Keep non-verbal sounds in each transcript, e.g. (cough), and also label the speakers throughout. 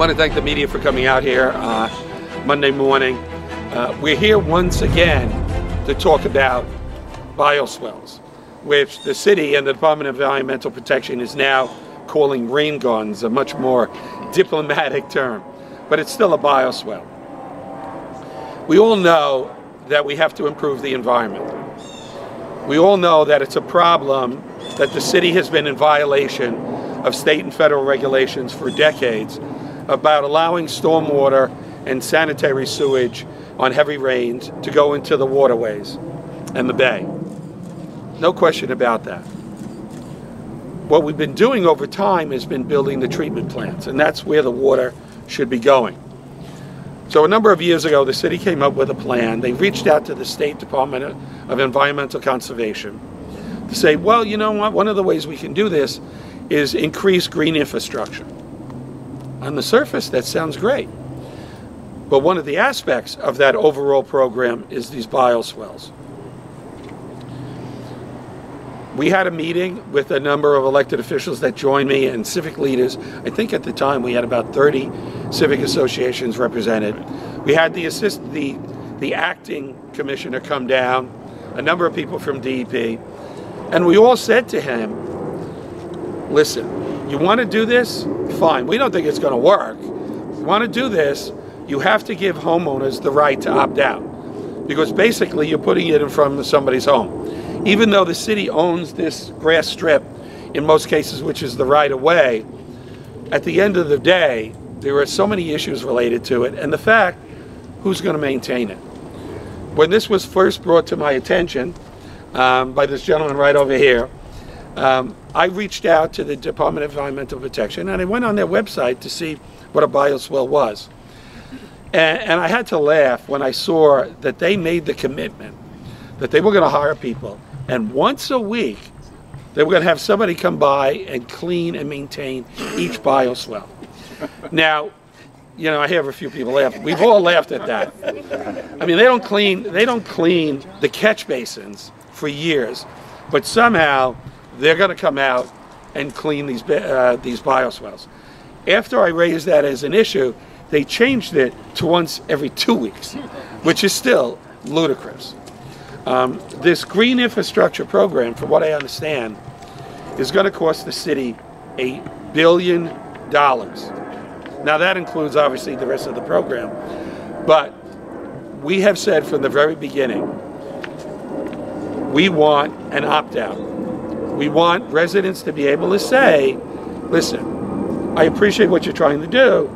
Speaker 1: want to thank the media for coming out here uh, Monday morning. Uh, we're here once again to talk about bioswales, which the city and the Department of Environmental Protection is now calling rain gardens, a much more diplomatic term, but it's still a bioswale. We all know that we have to improve the environment. We all know that it's a problem that the city has been in violation of state and federal regulations for decades about allowing stormwater and sanitary sewage on heavy rains to go into the waterways and the bay. No question about that. What we've been doing over time has been building the treatment plants, and that's where the water should be going. So a number of years ago, the city came up with a plan. They reached out to the State Department of Environmental Conservation to say, well, you know what, one of the ways we can do this is increase green infrastructure. On the surface, that sounds great. But one of the aspects of that overall program is these bioswales. We had a meeting with a number of elected officials that joined me and civic leaders. I think at the time we had about 30 civic associations represented. We had the assist the the acting commissioner come down, a number of people from DEP, and we all said to him, listen, you want to do this? Fine. We don't think it's going to work. You want to do this, you have to give homeowners the right to opt out because basically you're putting it in front of somebody's home even though the city owns this grass strip in most cases, which is the right of way, at the end of the day, there are so many issues related to it, and the fact who's going to maintain it. When this was first brought to my attention um, by this gentleman right over here, um, I reached out to the Department of Environmental Protection and I went on their website to see what a bioswale was. And, and I had to laugh when I saw that they made the commitment that they were going to hire people and once a week, they were going to have somebody come by and clean and maintain each bioswale. Now, you know, I have a few people laugh. We've all laughed at that. I mean, they don't clean they don't clean the catch basins for years, but somehow they're going to come out and clean these uh, these bioswales. After I raised that as an issue, they changed it to once every two weeks, which is still ludicrous. Um, this green infrastructure program, from what I understand, is going to cost the city a billion dollars. Now that includes obviously the rest of the program, but we have said from the very beginning, we want an opt-out. We want residents to be able to say, listen, I appreciate what you're trying to do,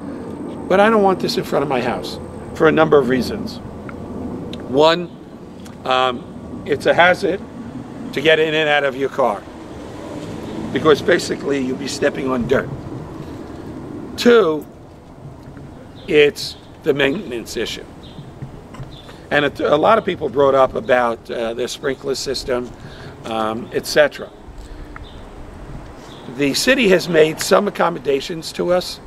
Speaker 1: but I don't want this in front of my house for a number of reasons. One, um, it's a hazard to get in and out of your car because basically you'll be stepping on dirt. Two, it's the maintenance issue. And a lot of people brought up about uh, the sprinkler system, um, etc. The city has made some accommodations to us.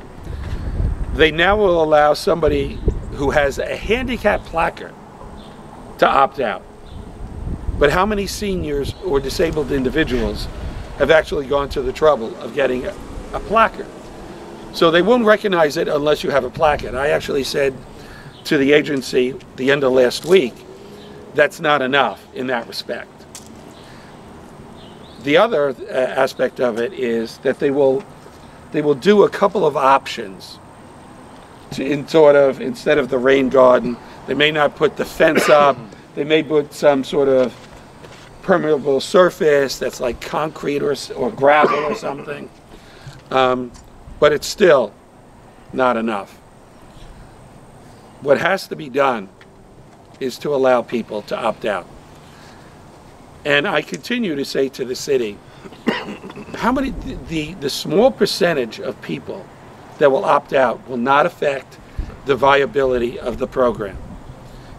Speaker 1: They now will allow somebody who has a handicap placard to opt out. But how many seniors or disabled individuals have actually gone to the trouble of getting a, a placard? So they won't recognize it unless you have a placard. I actually said to the agency the end of last week, that's not enough in that respect. The other uh, aspect of it is that they will they will do a couple of options to, in sort of instead of the rain garden, they may not put the fence (coughs) up, they may put some sort of permeable surface that's like concrete or, or gravel or something. Um, but it's still not enough. What has to be done is to allow people to opt out. And I continue to say to the city, how many, the, the small percentage of people that will opt out will not affect the viability of the program.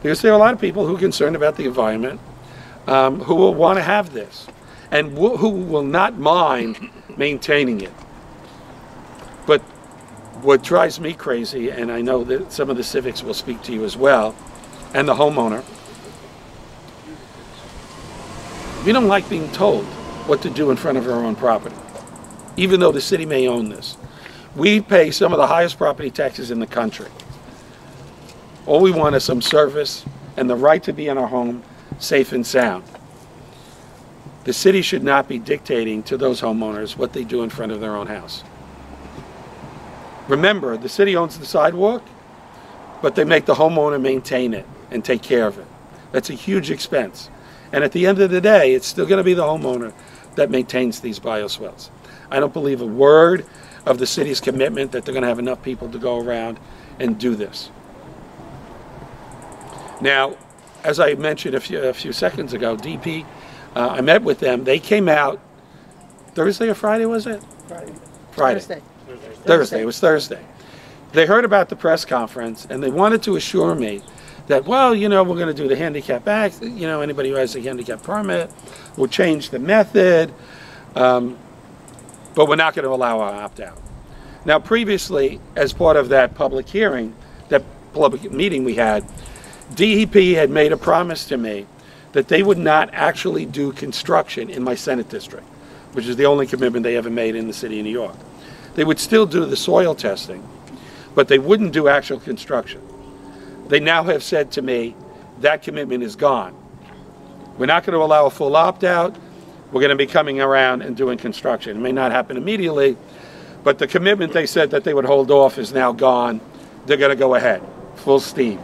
Speaker 1: Because there are a lot of people who are concerned about the environment, um, who will want to have this and who will not mind maintaining it. But what drives me crazy, and I know that some of the civics will speak to you as well, and the homeowner, we don't like being told what to do in front of our own property, even though the city may own this. We pay some of the highest property taxes in the country. All we want is some service and the right to be in our home safe and sound. The city should not be dictating to those homeowners what they do in front of their own house. Remember, the city owns the sidewalk, but they make the homeowner maintain it and take care of it. That's a huge expense. And at the end of the day, it's still going to be the homeowner that maintains these bioswales. I don't believe a word of the city's commitment that they're going to have enough people to go around and do this. Now, as I mentioned a few, a few seconds ago, DP, uh, I met with them. They came out Thursday or Friday, was it?
Speaker 2: Friday.
Speaker 1: Friday.
Speaker 2: Thursday.
Speaker 1: Thursday. It was Thursday. They heard about the press conference and they wanted to assure me that, well, you know, we're going to do the handicap act. You know, anybody who has a handicap permit will change the method, um, but we're not going to allow our opt out. Now, previously, as part of that public hearing, that public meeting we had, DEP had made a promise to me that they would not actually do construction in my Senate district, which is the only commitment they ever made in the city of New York. They would still do the soil testing, but they wouldn't do actual construction. They now have said to me that commitment is gone. We're not going to allow a full opt out. We're going to be coming around and doing construction. It may not happen immediately, but the commitment they said that they would hold off is now gone. They're going to go ahead, full steam.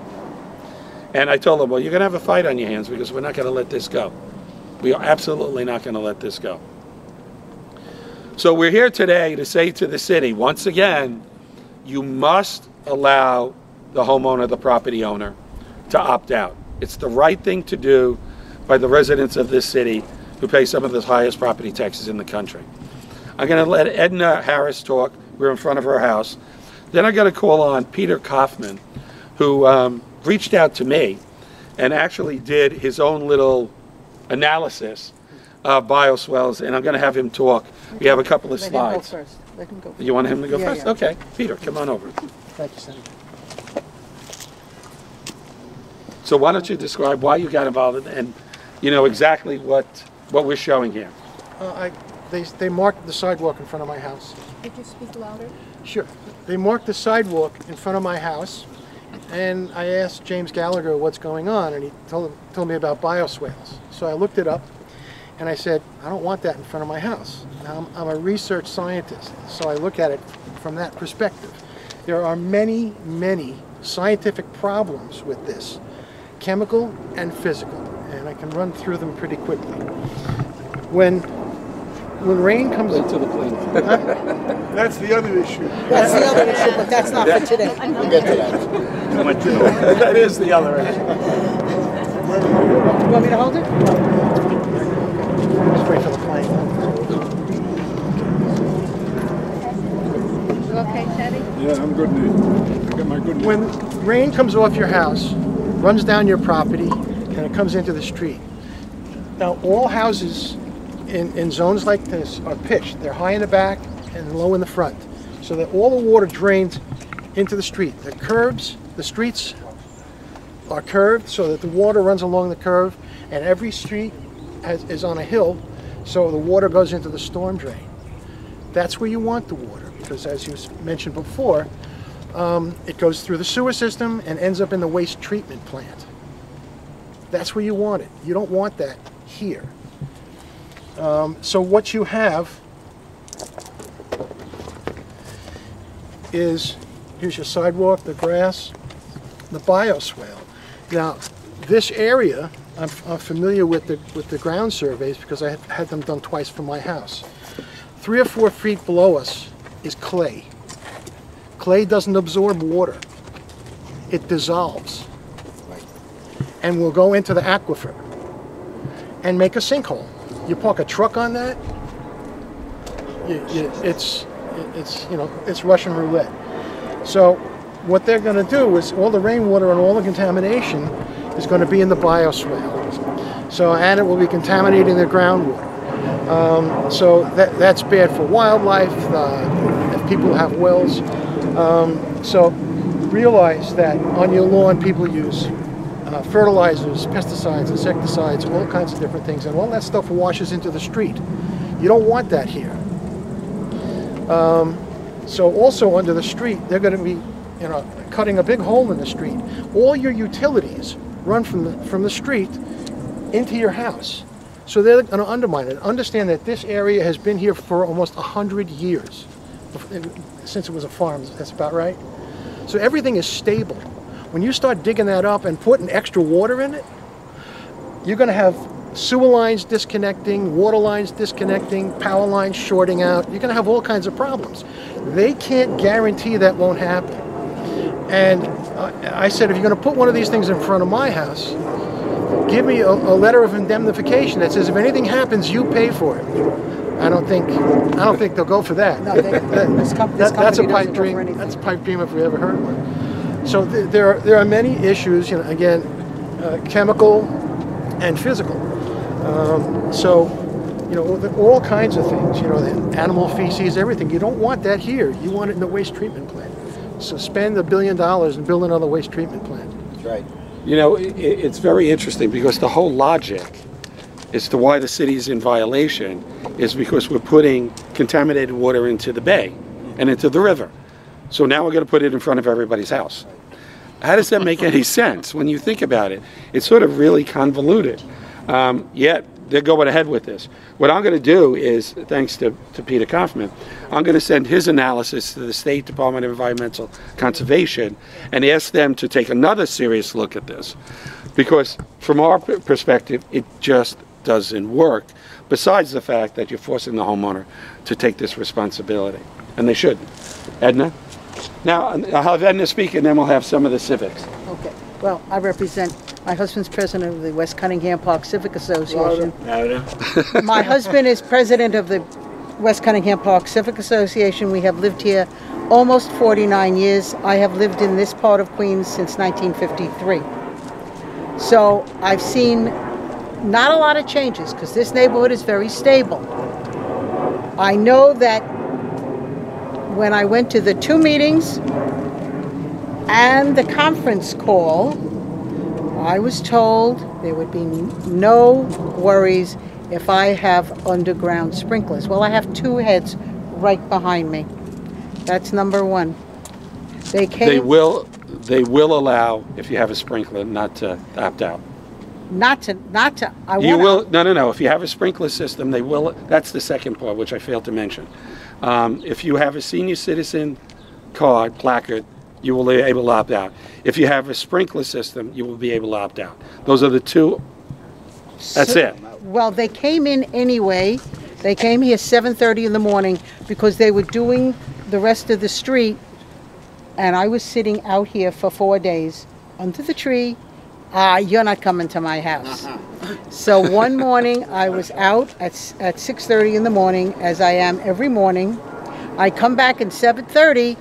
Speaker 1: And I told them, well, you're going to have a fight on your hands because we're not going to let this go. We are absolutely not going to let this go. So we're here today to say to the city, once again, you must allow the homeowner, the property owner, to opt out. It's the right thing to do by the residents of this city who pay some of the highest property taxes in the country. I'm going to let Edna Harris talk. We're in front of her house. Then I got to call on Peter Kaufman, who um, reached out to me and actually did his own little analysis of bioswales, and I'm going to have him talk. We have a couple of
Speaker 2: Let him go
Speaker 1: slides.
Speaker 2: first. Let him go.
Speaker 1: You want him to go
Speaker 2: Yeah,
Speaker 1: first?
Speaker 2: yeah.
Speaker 1: Okay. Peter, come on over.
Speaker 2: Thank you, Senator.
Speaker 1: So why don't you describe why you got involved and, you know, exactly what, what we're showing here?
Speaker 3: Uh, I, they, they marked the sidewalk in front of my house.
Speaker 4: Could you speak louder?
Speaker 3: Sure. They marked the sidewalk in front of my house, and I asked James Gallagher what's going on, and he told, told me about bioswales. So I looked it up, and I said, I don't want that in front of my house. Now, I'm, I'm a research scientist, so I look at it from that perspective. There are many, many scientific problems with this, chemical and physical, and I can run through them pretty quickly. When, when rain comes...
Speaker 1: to the plane.
Speaker 5: That's the other issue.
Speaker 2: That's the other issue, but that's not for today. (laughs)
Speaker 5: We'll get to that. (laughs)
Speaker 1: That is the other issue.
Speaker 2: You want me to hold it?
Speaker 3: Just wait for the plane.
Speaker 4: You okay, Teddy?
Speaker 5: Yeah, I'm good. I got my good.
Speaker 3: When rain comes off your house, runs down your property, and it comes into the street. Now, all houses in, in zones like this are pitched. They're high in the back and low in the front, so that all the water drains into the street. The curbs, the streets are curved so that the water runs along the curve, and every street has, is on a hill, so the water goes into the storm drain. That's where you want the water, because as you mentioned before, um, it goes through the sewer system and ends up in the waste treatment plant. That's where you want it. You don't want that here. Um, so what you have is, here's your sidewalk, the grass, the bioswale. Now, this area, I'm, I'm familiar with the, with the ground surveys because I had- had them done twice for my house. Three or four feet below us is clay. Clay doesn't absorb water. It dissolves. And will go into the aquifer and make a sinkhole. You park a truck on that, you, you, it's, it's, you know, it's Russian roulette. So what they're going to do is all the rainwater and all the contamination is going to be in the bioswale. So, and it will be contaminating the groundwater. Um, so that, that's bad for wildlife, uh, if people have wells. Um, so realize that on your lawn people use uh, fertilizers, pesticides, insecticides, all kinds of different things, and all that stuff washes into the street. You don't want that here. Um, So also under the street, they're gonna be, you know, cutting a big hole in the street. All your utilities run from the, from the street into your house. So they're gonna undermine it. Understand that this area has been here for almost a hundred years, since it was a farm, that's about right. So everything is stable. When you start digging that up and putting extra water in it, you're going to have sewer lines disconnecting, water lines disconnecting, power lines shorting out. You're going to have all kinds of problems. They can't guarantee that won't happen. And I said, if you're going to put one of these things in front of my house, give me a, a letter of indemnification that says if anything happens, you pay for it. I don't think I don't think they'll go for that.
Speaker 2: No, they-
Speaker 3: That-
Speaker 2: this com- this
Speaker 3: that- that's a pipe
Speaker 2: doesn't go for
Speaker 3: dream. That's a pipe dream if we ever heard one. So th- there are, there are many issues. You know, again, uh, chemical and physical. Um, so, you know, all kinds of things. You know, the animal feces, everything. You don't want that here. You want it in the waste treatment plant. So spend a billion dollars and build another waste treatment plant.
Speaker 6: That's right.
Speaker 1: You know, i it's very interesting because the whole logic as to why the city is in violation is because we're putting contaminated water into the bay and into the river. So now we're going to put it in front of everybody's house. How does that make any (laughs) sense when you think about it? It's sort of really convoluted. Um, yet they're going ahead with this. What I'm going to do is, thanks to, to Peter Kaufman, I'm going to send his analysis to the State Department of Environmental Conservation and ask them to take another serious look at this. Because from our perspective, it just doesn't work, besides the fact that you're forcing the homeowner to take this responsibility. And they shouldn't. Edna? Now, I'll have Edna speak and then we'll have some of the civics.
Speaker 2: Okay, well, I represent, my husband's president of the West Cunningham Park Civic Association. My husband is president of the West Cunningham Park Civic Association. We have lived here almost 49 years. I have lived in this part of Queens since 1953. So I've seen not a lot of changes because this neighborhood is very stable. I know that when I went to the two meetings and the conference call, I was told there would be no worries if I have underground sprinklers. Well, I have two heads right behind me. That's number one. They came.
Speaker 1: They will, they will allow, if you have a sprinkler, not to opt out.
Speaker 2: Not to, not to, I
Speaker 1: You will, no, no, no, if you have a sprinkler system, they will, that's the second part, which I failed to mention. Um, If you have a senior citizen card, placard, you will be able to opt out. If you have a sprinkler system, you will be able to opt out. Those are the two, that's it.
Speaker 2: Well, they came in anyway. They came here 7:30 in the morning because they were doing the rest of the street, and I was sitting out here for four days under the tree. Ah, you're not coming to my house. So one morning I was out at at 6:30 in the morning, as I am every morning. I come back at 7:30,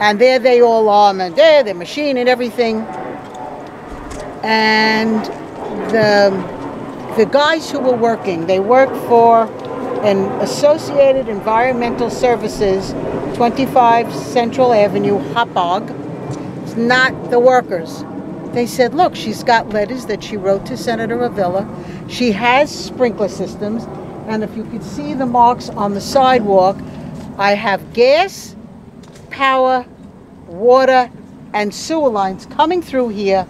Speaker 2: and there they all are, and there the machine and everything. And the the guys who were working, they work for an Associated Environmental Services, 25 Central Avenue, Hauppauge. It's not the workers. They said, look, she's got letters that she wrote to Senator Avella. She has sprinkler systems. And if you could see the marks on the sidewalk, I have gas, power, water, and sewer lines coming through here.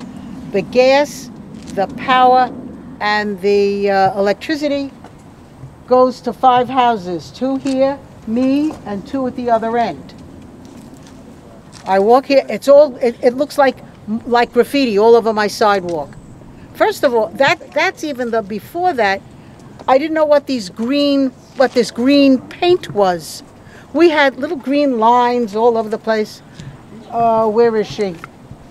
Speaker 2: The gas, the power, and the uh, electricity goes to five houses two here, me, and two at the other end. I walk here, it's all, it, it looks like, like graffiti all over my sidewalk. First of all, that, that's even the, before that, I didn't know what these green, what this green paint was. We had little green lines all over the place. Uh, where is she?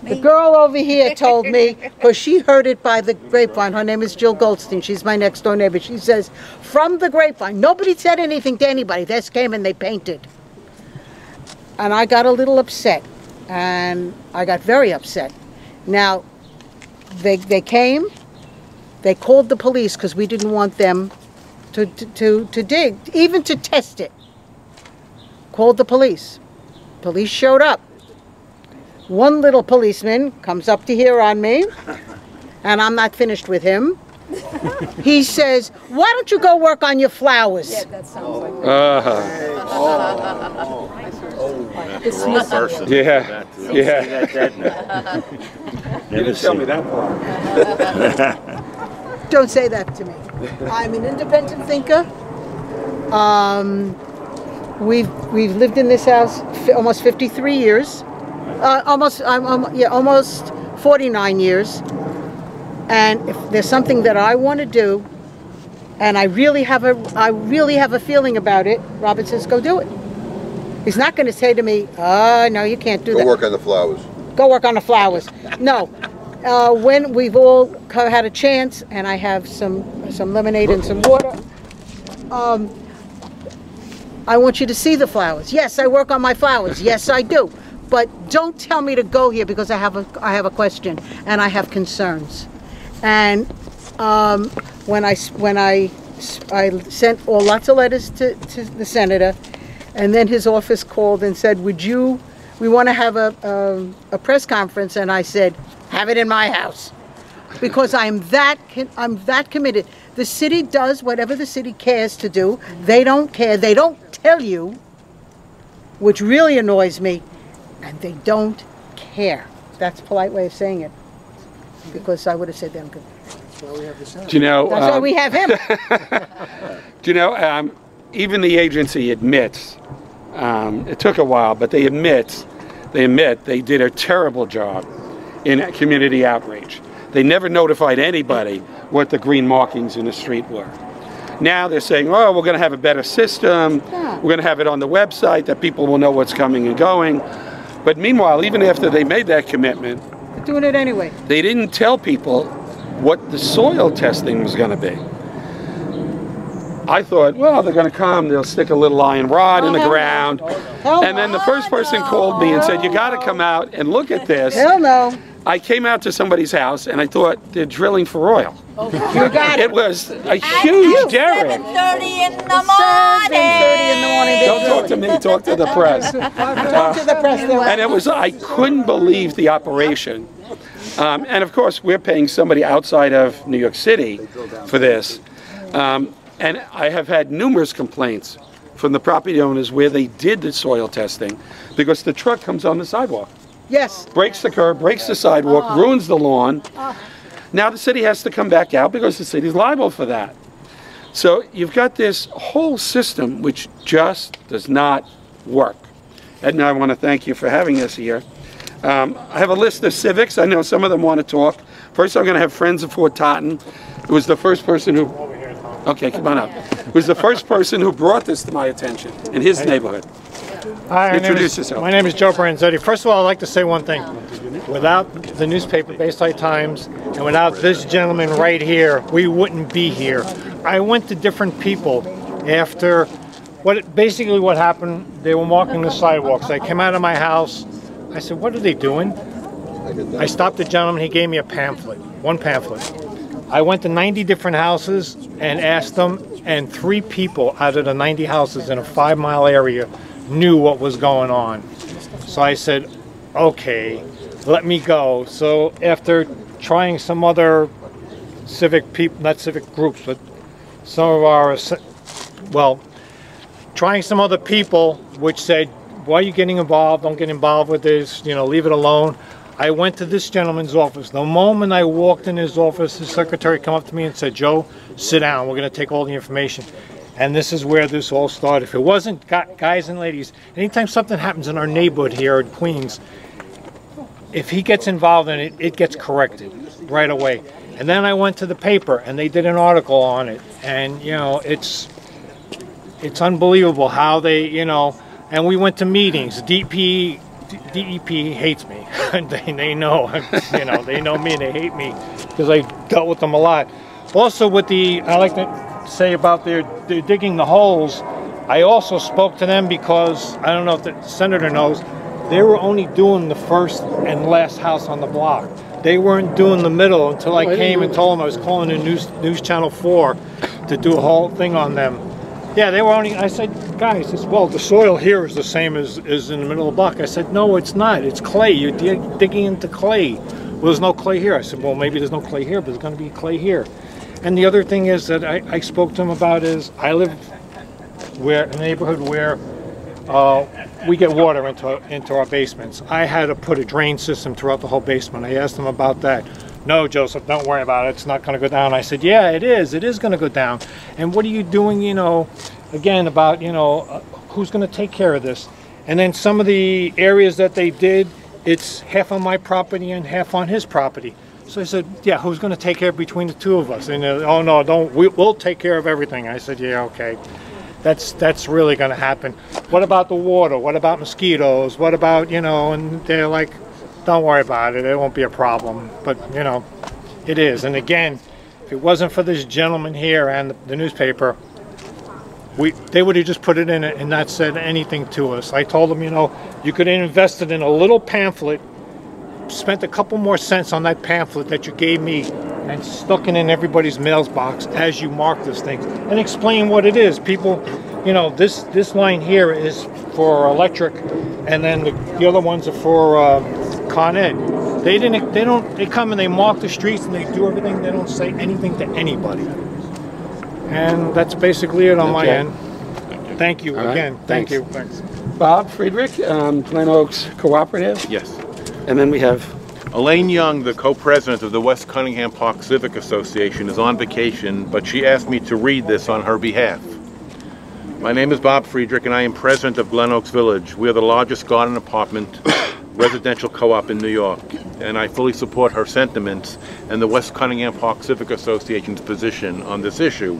Speaker 2: The girl over here (laughs) told me, because she heard it by the grapevine. Her name is Jill Goldstein. She's my next door neighbor. She says, from the grapevine, nobody said anything to anybody. They just came and they painted. And I got a little upset. And I got very upset. Now, they, they came, they called the police because we didn't want them to, to, to, to dig, even to test it. Called the police. Police showed up. One little policeman comes up to here on me, and I'm not finished with him. He says, Why don't you go work on your flowers?
Speaker 1: Uh,
Speaker 2: It's
Speaker 6: wrong
Speaker 2: not-
Speaker 6: person.
Speaker 1: Yeah, (laughs)
Speaker 6: for that to
Speaker 1: yeah.
Speaker 6: say that, that. (laughs)
Speaker 1: You didn't tell me that part. (laughs)
Speaker 2: Don't say that to me. I'm an independent thinker. Um, we've we've lived in this house fi- almost 53 years. Uh, almost I'm um, yeah almost 49 years. And if there's something that I want to do, and I really have a I really have a feeling about it, Robert says go do it. He's not going to say to me, "Oh no, you can't do
Speaker 7: Go
Speaker 2: that."
Speaker 7: Go work on the flowers.
Speaker 2: go work on the flowers. No. Uh, when we've all had a chance, and I have some some lemonade and some water, um, I want you to see the flowers. Yes, I work on my flowers. Yes, I do. But don't tell me to go here because I have a I have a question and I have concerns. And um, when I s- when I I sent all lots of letters to, to the senator, and then his office called and said, "Would you? We want to have a, a a press conference." And I said, "Have it in my house," because I'm that I'm that committed. The city does whatever the city cares to do. They don't care. They don't tell you, which really annoys me, and they don't care. That's a polite way of saying it, because I would have said them. good.
Speaker 3: That's why we have the Senate.
Speaker 1: Do you know?
Speaker 2: That's why
Speaker 1: um,
Speaker 2: we have him. (laughs)
Speaker 1: Do you know, um, even the agency admits, um, it took a while, but they admit, they admit they did a terrible job in community outreach. They never notified anybody what the green markings in the street were. Now they're saying, oh, we're going to have a better system.
Speaker 2: Yeah.
Speaker 1: We're going to have it on the website that people will know what's coming and going. But meanwhile, even after they made that commitment,
Speaker 2: They're doing it anyway.
Speaker 1: they didn't tell people what the soil testing was going to be. I thought, well, they're going to come, they'll stick a little iron rod in the
Speaker 2: hell no.
Speaker 1: ground.
Speaker 2: Hell
Speaker 1: And then the first person called me and said, you got to come out and look at this.
Speaker 2: Hell no.
Speaker 1: I came out to somebody's house and I thought they're drilling for oil.
Speaker 2: You got
Speaker 1: It
Speaker 2: it.
Speaker 1: was a huge derrick.
Speaker 4: 7:30 in the
Speaker 2: Seven thirty in the morning.
Speaker 1: Don't talk to me, talk to the press. (laughs)
Speaker 2: Talk to the press. they'll-
Speaker 1: And it was, I couldn't believe the operation. Um, and of course, we're paying somebody outside of New York City for this. Um, and I have had numerous complaints from the property owners where they did the soil testing because the truck comes on the sidewalk,
Speaker 2: Yes.
Speaker 1: breaks the curb, breaks the sidewalk, ruins the lawn. Now the city has to come back out because the city's liable for that. So you've got this whole system which just does not work. Ed and I want to thank you for having us here. Um, I have a list of civics. I know some of them want to talk. First, I'm going to have Friends of Fort Totten. It was the first person who. Okay, come on up. Was the first person who brought this to my attention in his neighborhood.
Speaker 8: Hi, my name
Speaker 1: Introduce
Speaker 8: is-
Speaker 1: yourself.
Speaker 8: My name is Joe Branzetti. First of all, I'd like to say one thing. Without the newspaper Bayside Times and without this gentleman right here, we wouldn't be here. I went to different people after what basically what happened. They were walking the sidewalks. I came out of my house. I said, "What are they doing?" I stopped the gentleman. He gave me a pamphlet, one pamphlet. I went to 90 different houses and asked them, and three people out of the 90 houses in a five mile area knew what was going on. So I said, okay, let me go. So after trying some other civic people, not civic groups, but some of our, well, trying some other people which said, why are you getting involved? Don't get involved with this, you know, leave it alone. I went to this gentleman's office. The moment I walked in his office, his secretary came up to me and said, Joe, sit down. We're going to take all the information. And this is where this all started. If it wasn't, guys and ladies, anytime something happens in our neighborhood here in Queens, if he gets involved in it, it gets corrected right away. And then I went to the paper and they did an article on it. And, you know, it's it's unbelievable how they, you know, and we went to meetings. DP, DEP hates me. (laughs) they, they know, (laughs) you know, they know me. They hate me because I dealt with them a lot. Also, with the, I like to say about their, their digging the holes. I also spoke to them because I don't know if the senator knows. They were only doing the first and last house on the block. They weren't doing the middle until I came and told them I was calling in News News Channel 4 to do a whole thing on them. Yeah, they were only. I said, guys, well, the soil here is the same as, as in the middle of the block. I said, no, it's not. It's clay. You're dig- digging into clay. Well, there's no clay here. I said, well, maybe there's no clay here, but there's going to be clay here. And the other thing is that I, I spoke to him about is I live where a neighborhood where uh, we get water into into our basements. I had to put a drain system throughout the whole basement. I asked them about that. No, Joseph, don't worry about it. It's not going to go down. I said, yeah, it is. It is going to go down. And what are you doing? You know, again about you know uh, who's going to take care of this? And then some of the areas that they did, it's half on my property and half on his property. So I said, yeah, who's going to take care between the two of us? And uh, oh no, don't. We, we'll take care of everything. I said, yeah, okay. That's that's really going to happen. What about the water? What about mosquitoes? What about you know? And they're like, don't worry about it. It won't be a problem. But you know, it is. And again, if it wasn't for this gentleman here and the, newspaper, we they would have just put it in it and not said anything to us. I told them, you know, you could have invested in a little pamphlet, spent a couple more cents on that pamphlet that you gave me, and stuck it in everybody's mailbox as you mark this thing, and explain what it is. People, you know, this this line here is for electric, and then the, the other ones are for uh, Con Ed. They didn't. They don't. They come and they mark the streets and they do everything. They don't say anything to anybody. And that's basically it on my
Speaker 1: Okay.
Speaker 8: end. Thank you
Speaker 1: All right,
Speaker 8: again. Thank
Speaker 1: thanks.
Speaker 8: you. Thanks.
Speaker 1: Bob Friedrich, um, Glen Oaks Cooperative,
Speaker 7: Yes.
Speaker 1: and then we have
Speaker 7: Elaine Young, the co-president of the West Cunningham Park Civic Association, is on vacation, but she asked me to read this on her behalf. My name is Bob Friedrich, and I am president of Glen Oaks Village. We are the largest garden apartment residential co-op in New York, and I fully support her sentiments and the West Cunningham Park Civic Association's position on this issue.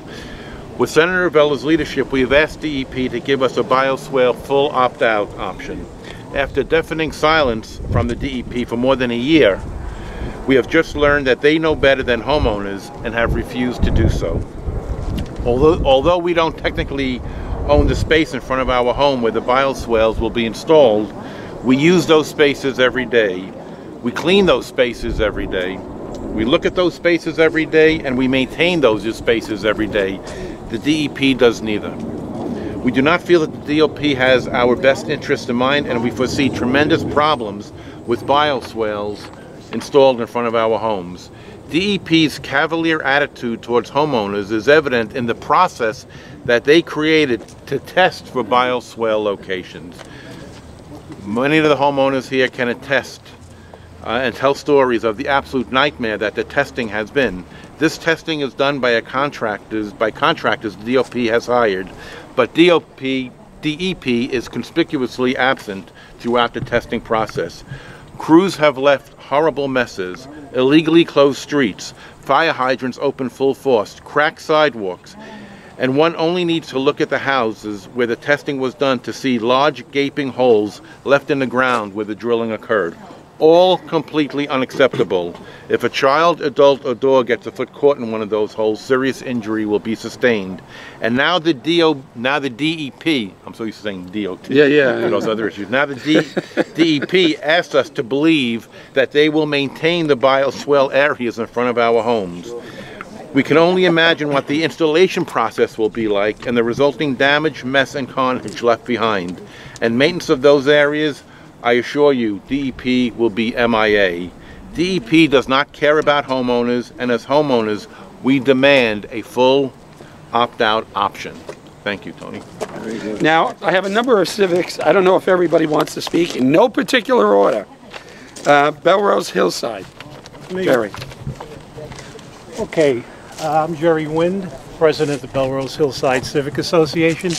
Speaker 7: With Senator Avella's leadership, we have asked DEP to give us a bioswale full opt-out option. After deafening silence from the DEP for more than a year, we have just learned that they know better than homeowners and have refused to do so. Although, although we don't technically own the space in front of our home where the bioswales will be installed, we use those spaces every day. We clean those spaces every day. We look at those spaces every day and we maintain those spaces every day. The DEP does neither. We do not feel that the DOP has our best interest in mind and we foresee tremendous problems with bioswales installed in front of our homes. DEP's cavalier attitude towards homeowners is evident in the process that they created to test for bioswale locations. Many of the homeowners here can attest uh, and tell stories of the absolute nightmare that the testing has been. This testing is done by a contractors by contractors DOP has hired, but DOP DEP is conspicuously absent throughout the testing process. Crews have left horrible messes, illegally closed streets, fire hydrants open full force, cracked sidewalks, and one only needs to look at the houses where the testing was done to see large gaping holes left in the ground where the drilling occurred. All completely unacceptable. If a child, adult, or dog gets a foot caught in one of those holes, serious injury will be sustained. And now the DO, now the DEP, I'm so used to saying DOT.
Speaker 1: Yeah, yeah.
Speaker 7: and those other issues. Now the D, (laughs) DEP asked us to believe that they will maintain the bioswale areas in front of our homes. We can only imagine what the installation process will be like and the resulting damage, mess, and carnage left behind. And maintenance of those areas, I assure you, DEP will be MIA. DEP does not care about homeowners, and as homeowners, we demand a full opt-out option. Thank you, Tony.
Speaker 1: Now, I have a number of civics. I don't know if everybody wants to speak in no particular order. Uh, Bellerose Hillside. Jerry.
Speaker 9: Okay, uh, I'm Jerry Wind, President of the Bellerose Hillside Civic Association.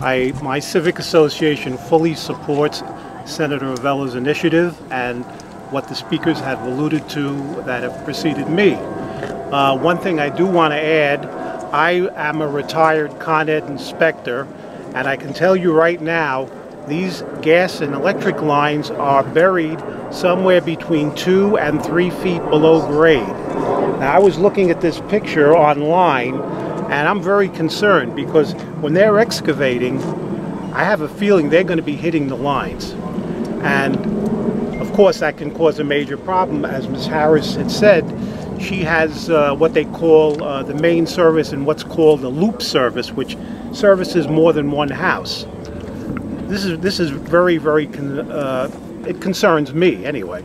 Speaker 9: I, my civic association fully supports Senator Avella's initiative and what the speakers have alluded to that have preceded me. Uh, one thing I do want to add, I am a retired Con Ed inspector, and I can tell you right now, these gas and electric lines are buried somewhere between two and three feet below grade. Now, I was looking at this picture online, and I'm very concerned because when they're excavating, I have a feeling they're going to be hitting the lines. And of course, that can cause a major problem. As Ms. Harris had said, she has uh, what they call uh, the main service and what's called the loop service, which services more than one house. This is this is very very con- uh, it concerns me anyway.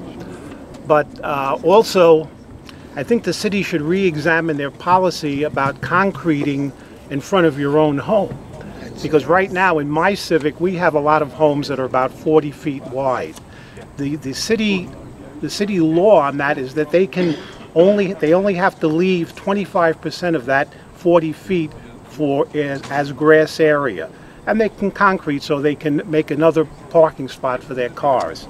Speaker 9: But uh, also, I think the city should re-examine their policy about concreting in front of your own home. Because right now, in my Civic, we have a lot of homes that are about 40 feet wide. The, the city, the city law on that is that they can only, they only have to leave 25% of that 40 feet for, as, as grass area. And they can concrete so they can make another parking spot for their cars.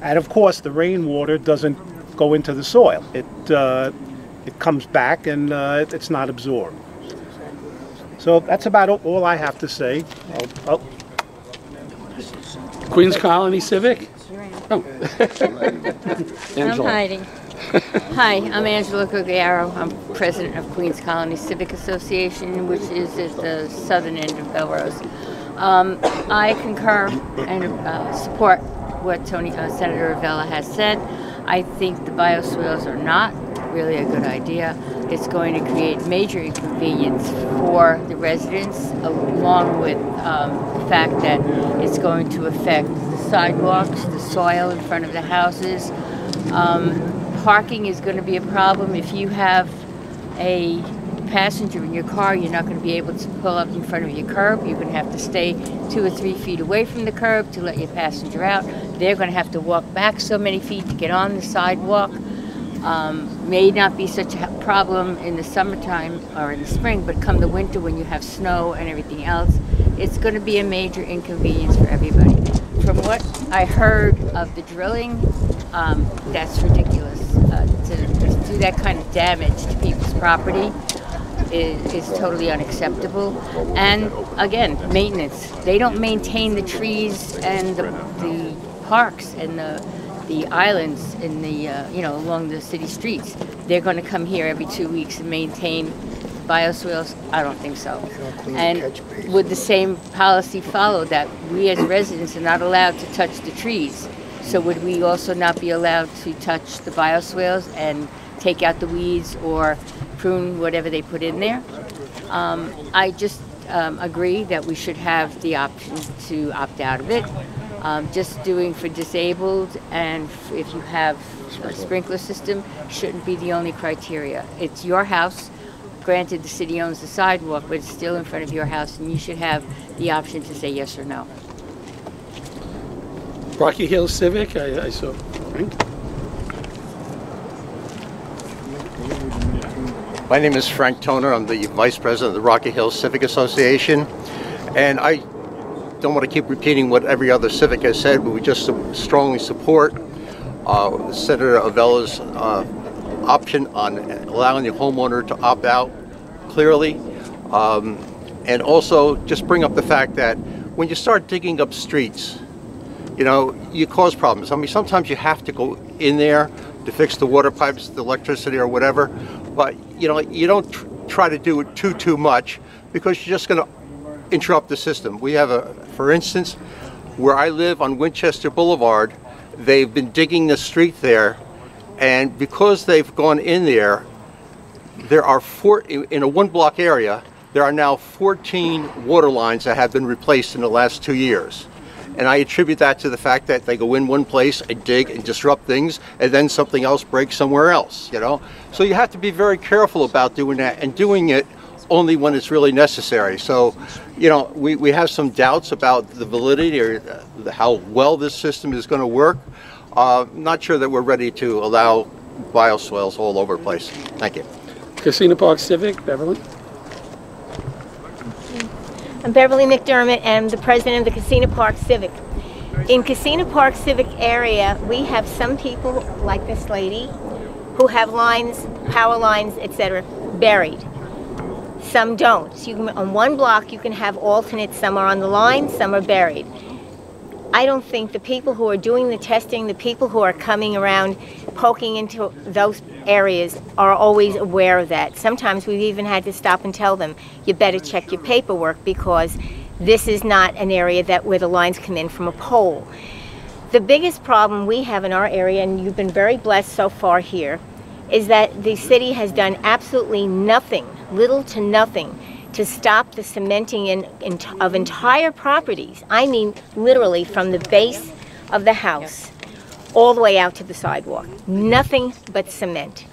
Speaker 9: And of course, the rainwater doesn't go into the soil. It, uh, it comes back and uh, it's not absorbed. So that's about all- all I have to say. I'll- I'll-
Speaker 1: Queens Colony Civic? Oh. (laughs)
Speaker 10: I'm
Speaker 1: Angela.
Speaker 10: hiding. (laughs) Hi, I'm Angela Gugliaro. I'm president of Queens Colony Civic Association, which is at the southern end of Bellerose. Um, I concur and uh, support what Tony, uh, Senator Avella has said. I think the bioswales are not really a good idea. It's going to create major inconvenience for the residents, along with um, the fact that it's going to affect the sidewalks, the soil in front of the houses. Um, parking is going to be a problem. If you have a passenger in your car, you're not going to be able to pull up in front of your curb. You're going to have to stay two or three feet away from the curb to let your passenger out. They're going to have to walk back so many feet to get on the sidewalk. Um, may not be such a problem in the summertime or in the spring, but come the winter when you have snow and everything else, it's going to be a major inconvenience for everybody. From what I heard of the drilling, um, that's ridiculous. Uh, to, to do that kind of damage to people's property is, is totally unacceptable. And again, maintenance. They don't maintain the trees and the, the parks and the the islands in the uh, you know along the city streets. They're going to come here every two weeks and maintain bioswales. I don't think so. And would the same policy follow that we as residents are not allowed to touch the trees? So would we also not be allowed to touch the bioswales and take out the weeds or prune whatever they put in there? Um, I just um, agree that we should have the option to opt out of it. Um, just doing for disabled and if you have a sprinkler system shouldn't be the only criteria. It's your house. Granted, the city owns the sidewalk, but it's still in front of your house, and you should have the option to say yes or no.
Speaker 1: Rocky Hill Civic, I, I saw. Frank?
Speaker 11: My name is Frank Toner. I'm the Vice President of the Rocky Hill Civic Association. And I don't want to keep repeating what every other civic has said, but we just strongly support uh, Senator Avella's uh, option on allowing the homeowner to opt out clearly. Um, and also just bring up the fact that when you start digging up streets, you know, you cause problems. I mean, sometimes you have to go in there to fix the water pipes, the electricity, or whatever. But you know, you don't tr- try to do it too too much because you're just going to interrupt the system. We have a, for instance, where I live on Winchester Boulevard, they've been digging the street there, and because they've gone in there, there are four in a one block area. There are now 14 water lines that have been replaced in the last two years. And I attribute that to the fact that they go in one place and dig and disrupt things, and then something else breaks somewhere else, you know? So you have to be very careful about doing that and doing it only when it's really necessary. So, you know, we, we have some doubts about the validity or how well this system is going to work. Uh, not sure that we're ready to allow bioswales all over the place. Thank you.
Speaker 1: Kissena Park Civic, Beverly?
Speaker 12: I'm Beverly McDermott, and I'm the president of the Kissena Park Civic. In Kissena Park Civic area, we have some people, like this lady, who have lines, power lines, etc., buried. Some don't. So you can, on one block, you can have alternates. Some are on the line, some are buried. I don't think the people who are doing the testing, the people who are coming around poking into those areas are always aware of that. Sometimes we've even had to stop and tell them, you better check your paperwork because this is not an area that where the lines come in from a pole. The biggest problem we have in our area, and you've been very blessed so far here, is that the city has done absolutely nothing, little to nothing, to stop the cementing in, in, of entire properties. I mean, literally from the base of the house all the way out to the sidewalk. Nothing but cement.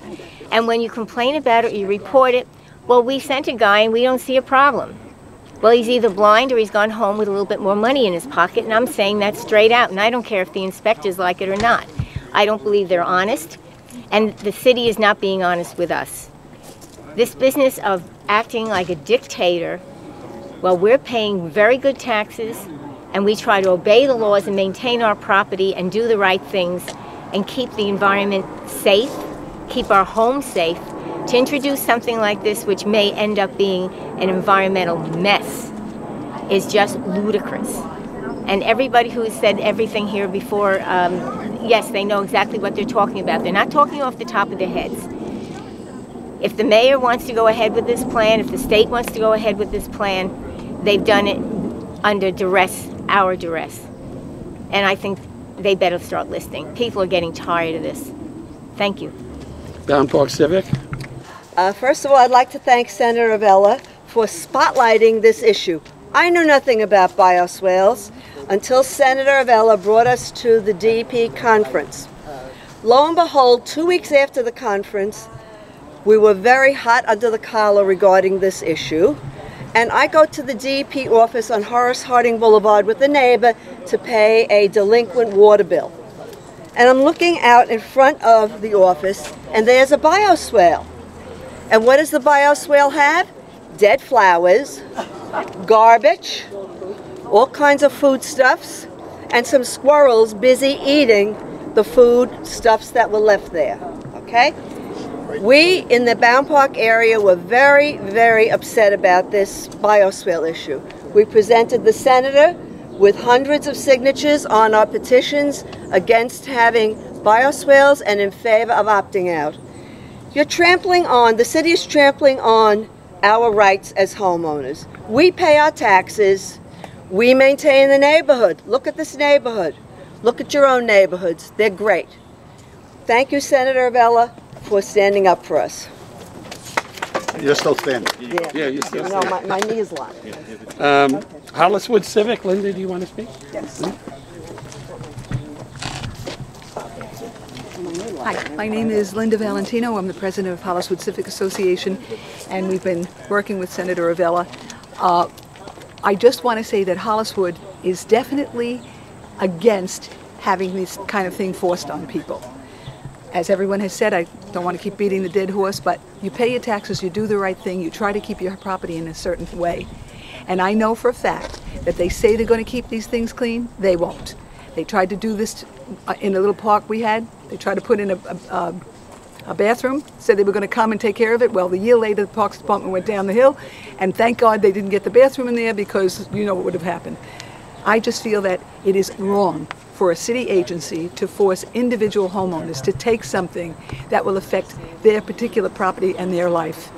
Speaker 12: And when you complain about it, you report it, well, we sent a guy and we don't see a problem. Well, he's either blind or he's gone home with a little bit more money in his pocket, and I'm saying that straight out, and I don't care if the inspectors like it or not. I don't believe they're honest, and the city is not being honest with us. This business of acting like a dictator, well, we're paying very good taxes, and we try to obey the laws and maintain our property and do the right things and keep the environment safe, keep our home safe. To introduce something like this, which may end up being an environmental mess, is just ludicrous. And everybody who has said everything here before, um, yes, they know exactly what they're talking about. They're not talking off the top of their heads. If the mayor wants to go ahead with this plan, if the state wants to go ahead with this plan, they've done it under duress, our duress. And I think they better start listening. People are getting tired of this. Thank you.
Speaker 1: Bowne Park Civic.
Speaker 13: Uh, first of all, I'd like to thank Senator Avella for spotlighting this issue. I knew nothing about bioswales until Senator Avella brought us to the DEP conference. Lo and behold, two weeks after the conference, we were very hot under the collar regarding this issue. And I go to the DEP office on Horace Harding Boulevard with a neighbor to pay a delinquent water bill. And I'm looking out in front of the office, and there's a bioswale. And what does the bioswale have? Dead flowers, garbage, all kinds of foodstuffs, and some squirrels busy eating the food stuffs that were left there. Okay? We in the Bowne Park area were very, very upset about this bioswale issue. We presented the senator with hundreds of signatures on our petitions against having bioswales and in favor of opting out. You're trampling on, the city is trampling on our rights as homeowners. We pay our taxes, we maintain the neighborhood. Look at this neighborhood. Look at your own neighborhoods. They're great. Thank you, Senator Avella, for standing up for us.
Speaker 6: You're still standing.
Speaker 13: Yeah,
Speaker 1: Yeah, you're still
Speaker 13: No, my, my knee is locked.
Speaker 1: Um, Holliswood Civic, Linda, do you want to speak?
Speaker 13: Yes.
Speaker 14: Hi, my name is Linda Valentino. I'm the president of Holliswood Civic Association, and we've been working with Senator Avella. Uh, I just want to say that Holliswood is definitely against having this kind of thing forced on people. As everyone has said, I don't want to keep beating the dead horse, but you pay your taxes, you do the right thing, you try to keep your property in a certain way. And I know for a fact that they say they're going to keep these things clean, they won't. They tried to do this uh, in a little park we had. They tried to put in a, a, a bathroom, said they were going to come and take care of it. Well, the year later, the Parks Department went down the hill, and thank God they didn't get the bathroom in there because you know what would have happened. I just feel that it is wrong for a city agency to force individual homeowners to take something that will affect their particular property and their life.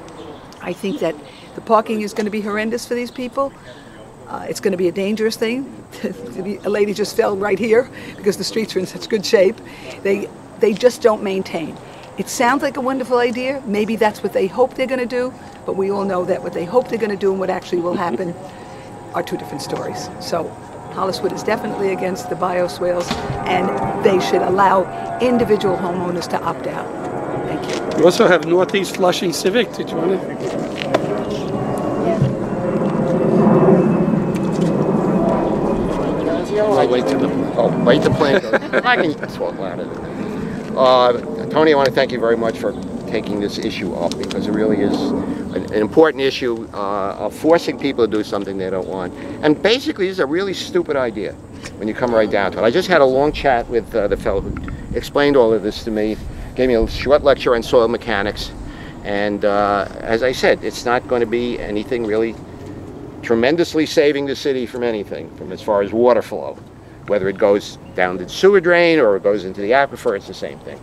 Speaker 14: I think that the parking is going to be horrendous for these people. Uh, it's going to be a dangerous thing. (laughs) a lady just fell right here because the streets are in such good shape. They, they just don't maintain. It sounds like a wonderful idea. Maybe that's what they hope they're going to do, but we all know that what they hope they're going to do and what actually will happen are two different stories. So Holliswood is definitely against the bioswales, and they should allow individual homeowners to opt out. Thank you.
Speaker 1: We also have Northeast Flushing Civic. Did you want to?
Speaker 15: I'll wait to the, oh, wait till plan goes. I can talk louder. Uh, Tony, I want to thank you very much for taking this issue up because it really is an, an important issue uh, of forcing people to do something they don't want. And basically, is a really stupid idea when you come right down to it. I just had a long chat with uh, the fellow who explained all of this to me, gave me a short lecture on soil mechanics, and uh, as I said, it's not going to be anything really tremendously saving the city from anything, from as far as water flow. Whether it goes down the sewer drain or it goes into the aquifer, it's the same thing.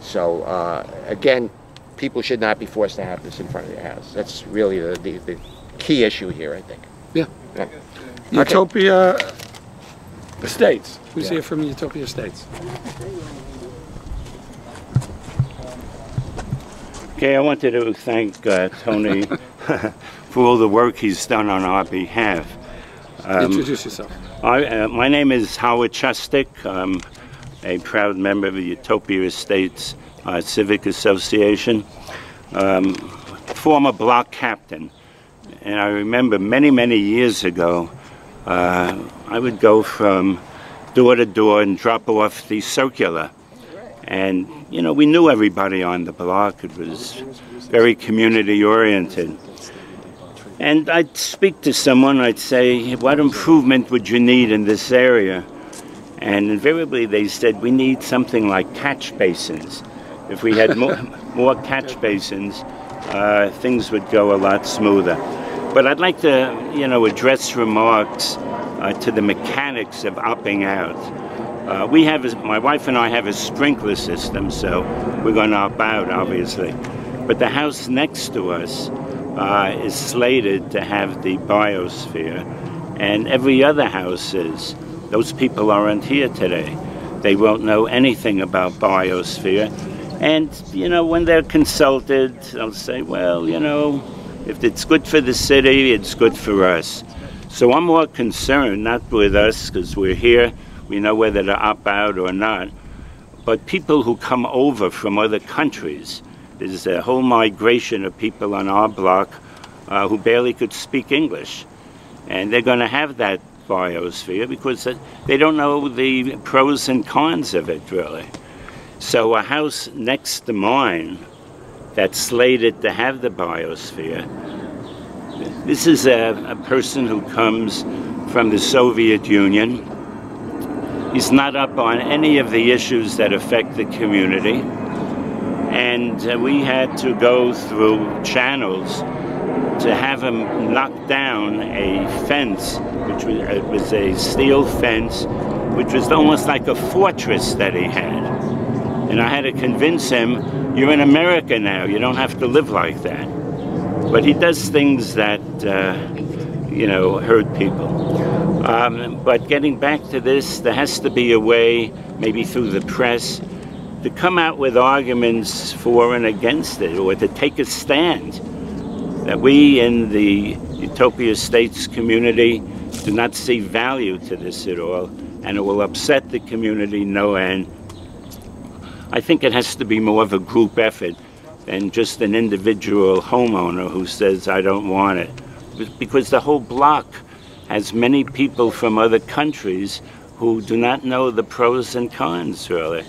Speaker 15: So uh, again, people should not be forced to have this in front of their house. That's really the, the, the key issue here, I think.
Speaker 1: Yeah.
Speaker 15: Yeah.
Speaker 1: Utopia Estates. Who's
Speaker 15: Yeah.
Speaker 1: here from Utopia Estates?
Speaker 6: Okay, I wanted to thank uh, Tony (laughs) for all the work he's done on our behalf. Um,
Speaker 1: Introduce yourself.
Speaker 6: I, uh, my name is Howard Chustik. I'm a proud member of the Utopia Estates uh, Civic Association, um, former block captain. And I remember many, many years ago, uh, I would go from door to door and drop off the circular. And, you know, we knew everybody on the block. It was very community oriented. And I'd speak to someone, I'd say, What improvement would you need in this area? And invariably they said, We need something like catch basins. If we had more, (laughs) more catch basins, uh, things would go a lot smoother. But I'd like to, you know, address remarks uh, to the mechanics of opting out. Uh, we have, a, my wife and I have a sprinkler system, so we're going to opt out, obviously. But the house next to us uh, is slated to have the biosphere, and every other house is. Those people aren't here today. They won't know anything about biosphere. And, you know, when they're consulted, they'll say, well, you know, if it's good for the city, it's good for us. So I'm more concerned, not with us, because we're here, we know whether to opt out or not, but people who come over from other countries. There's a whole migration of people on our block uh, who barely could speak English. And they're going to have that biosphere because they don't know the pros and cons of it, really. So a house next to mine that's slated to have the biosphere this is a, a person who comes from the Soviet Union. He's not up on any of the issues that affect the community. And uh, we had to go through channels to have him knock down a fence, which was, it was a steel fence, which was almost like a fortress that he had. And I had to convince him, you're in America now, you don't have to live like that. But he does things that, uh, you know, hurt people. Um, but getting back to this, there has to be a way, maybe through the press, to come out with arguments for and against it, or to take a stand. That we in the Utopia Estates community do not see value to this at all, and it will upset the community no end. I think it has to be more of a group effort than just an individual homeowner who says, I don't want it. Because the whole block has many people from other countries who do not know the pros and cons, really.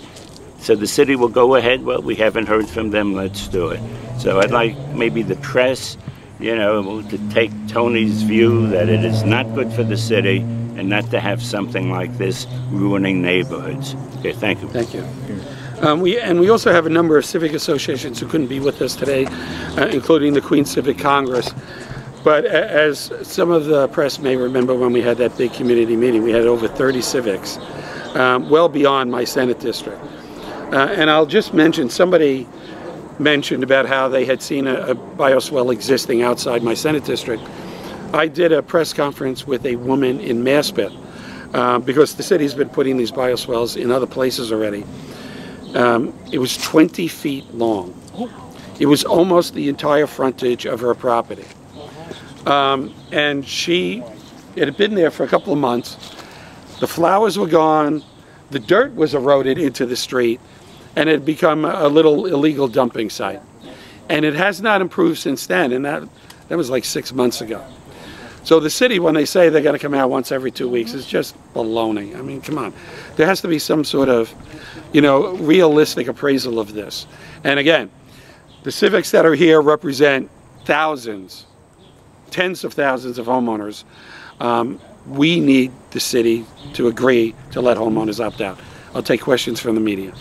Speaker 6: So the city will go ahead, well, we haven't heard from them, let's do it. So I'd like maybe the press, you know, to take Tony's view that it is not good for the city and not to have something like this ruining neighborhoods. Okay, thank you.
Speaker 1: Thank you. Um, we, and we also have a number of civic associations who couldn't be with us today, uh, including the Queens Civic Congress. But as some of the press may remember when we had that big community meeting, we had over 30 civics, um, well beyond my Senate district. Uh, and I'll just mention, somebody mentioned about how they had seen a, a bioswale existing outside my Senate district. I did a press conference with a woman in Maspeth, uh, because the city's been putting these bioswales in other places already. Um, it was 20 feet long. It was almost the entire frontage of her property. Um, and she, it had been there for a couple of months. The flowers were gone. The dirt was eroded into the street and it had become a little illegal dumping site. And it has not improved since then. And that, that was like six months ago. So the city, when they say they're going to come out once every two weeks, is just baloney. I mean, come on. There has to be some sort of, you know, realistic appraisal of this. And again, the civics that are here represent thousands, tens of thousands of homeowners. Um, we need the city to agree to let homeowners opt out. I'll take questions from the media.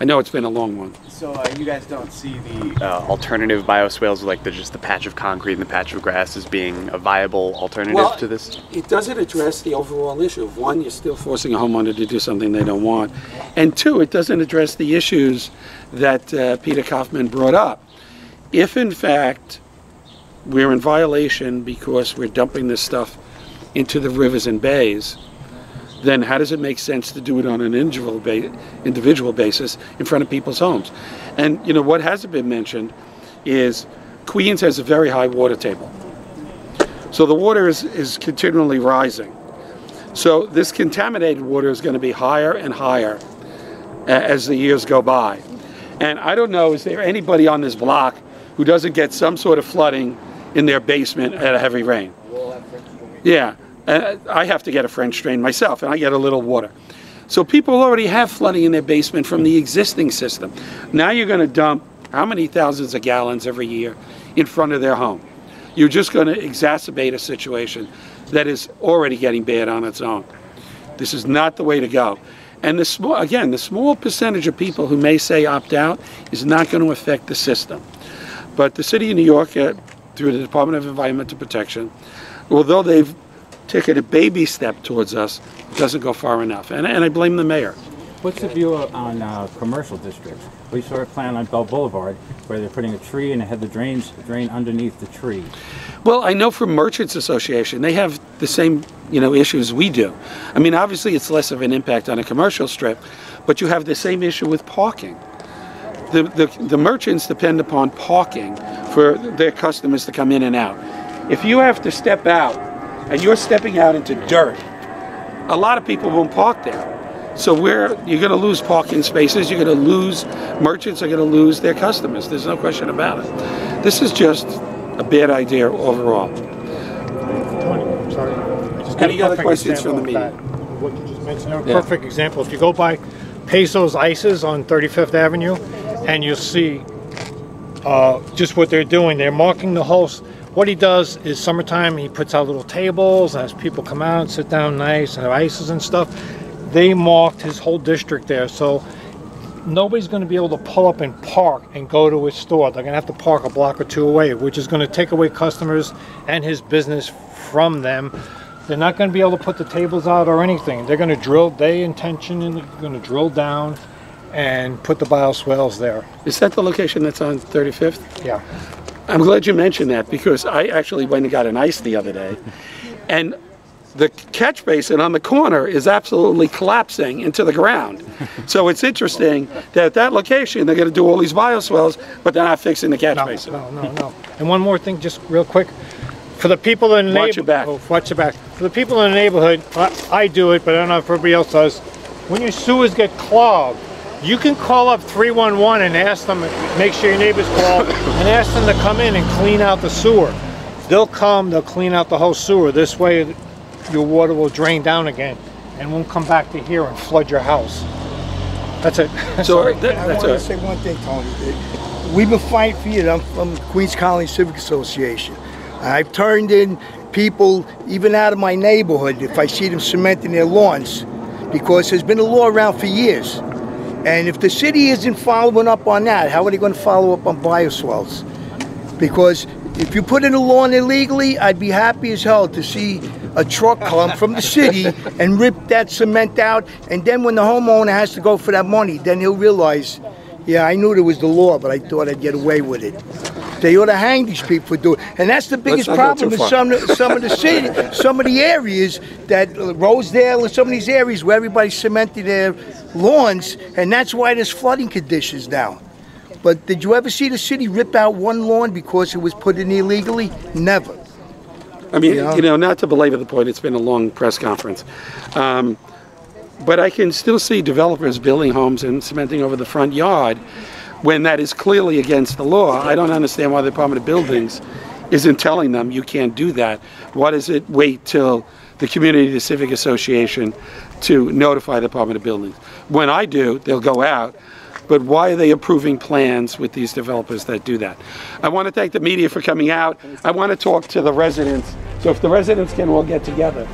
Speaker 1: I know it's been a long one.
Speaker 16: So uh, you guys don't see the uh, alternative bioswales, like the, just the patch of concrete and the patch of grass, as being a viable alternative
Speaker 1: Well,
Speaker 16: to this?
Speaker 1: It doesn't address the overall issue of one, you're still forcing a homeowner to do something they don't want, and two, it doesn't address the issues that uh, Peter Kaufman brought up. If in fact we're in violation because we're dumping this stuff into the rivers and bays, then how does it make sense to do it on an individual, ba- individual basis in front of people's homes? And you know what hasn't been mentioned is Queens has a very high water table. So the water is, is continually rising. So this contaminated water is going to be higher and higher a- as the years go by. And I don't know, is there anybody on this block who doesn't get some sort of flooding in their basement at a heavy rain. Yeah, uh, I have to get a French drain myself, and I get a little water. So people already have flooding in their basement from the existing system. Now you're going to dump how many thousands of gallons every year in front of their home? You're just going to exacerbate a situation that is already getting bad on its own. This is not the way to go. And the small, again, the small percentage of people who may say opt out is not going to affect the system. But the City of New York, uh, through the Department of Environmental Protection, although they've taken a baby step towards us, doesn't go far enough. And, and I blame the mayor.
Speaker 17: What's the view on uh, commercial districts? We saw a plan on Bell Boulevard where they're putting a tree and it had the drains drain underneath the tree.
Speaker 1: Well, I know from Merchants Association, they have the same, you know, issues we do. I mean, obviously it's less of an impact on a commercial strip, but you have the same issue with parking. The, the, the merchants depend upon parking for their customers to come in and out. If you have to step out and you're stepping out into dirt, a lot of people won't park there. So we're you're going to lose parking spaces. You're going to lose merchants are going to lose their customers. There's no question about it. This is just a bad idea overall.
Speaker 8: Tony, sorry. Just
Speaker 1: Any other
Speaker 8: perfect
Speaker 1: questions
Speaker 8: example
Speaker 1: from the meeting?
Speaker 8: What you just mentioned, a
Speaker 1: Yeah.
Speaker 8: perfect example. If you go by Peso's Ices on 35th Avenue, and you'll see uh, just what they're doing. They're marking the whole. What he does is summertime. He puts out little tables, has people come out and sit down nice and have ices and stuff. They marked his whole district there, so nobody's going to be able to pull up and park and go to his store. They're going to have to park a block or two away, which is going to take away customers and his business from them. They're not going to be able to put the tables out or anything. They're going to drill. They intention and they're going to drill down and put the bioswales there.
Speaker 1: Is that the location that's on 35th?
Speaker 8: Yeah.
Speaker 1: I'm glad you mentioned that because I actually went and got an ice the other day, and the catch basin on the corner is absolutely collapsing into the ground. so it's interesting that at that location they're going to do all these bioswales, but they're not fixing the catch basin.
Speaker 8: No, no, no. And one more thing, just real quick. For the people in the
Speaker 1: Watch your
Speaker 8: neighborhood, oh, watch your back. For the people in the neighborhood, I, I do it, but I don't know if everybody else does. When your sewers get clogged, you can call up 311 and ask them, make sure your neighbors call, and ask them to come in and clean out the sewer. They'll come, they'll clean out the whole sewer. This way, your water will drain down again and won't come back to here and flood your house. That's it. (laughs) Sorry.
Speaker 18: I want to say one thing, Tony. We've been fighting for you. I'm from Queens Colony Civic Association. I've turned in people, even out of my neighborhood, if I see them cementing their lawns, because there's been a law around for years. And if the city isn't following up on that, how are they going to follow up on bioswales? Because if you put in a lawn illegally, I'd be happy as hell to see a truck come from the city (laughs) and rip that cement out. And then when the homeowner has to go for that money, then he'll realize, yeah, I knew there was the law, but I thought I'd get away with it. They ought to hang these people for doing. And that's the biggest problem in some some of the city, (laughs) some of the areas that Rosedale and some of these areas where everybody cemented their lawns, and that's why there's flooding conditions now. But did you ever see the city rip out one lawn because it was put in illegally? Never.
Speaker 1: I mean,
Speaker 18: Yeah.
Speaker 1: you know, not to belabor the point, it's been a long press conference. Um, but I can still see developers building homes and cementing over the front yard when that is clearly against the law. I don't understand why the Department of Buildings isn't telling them you can't do that. Why does it wait till the community, the civic association, to notify the Department of Buildings? When I do, they'll go out. But why are they approving plans with these developers that do that? I want to thank the media for coming out. I want to talk to the residents. So if the residents can all get together.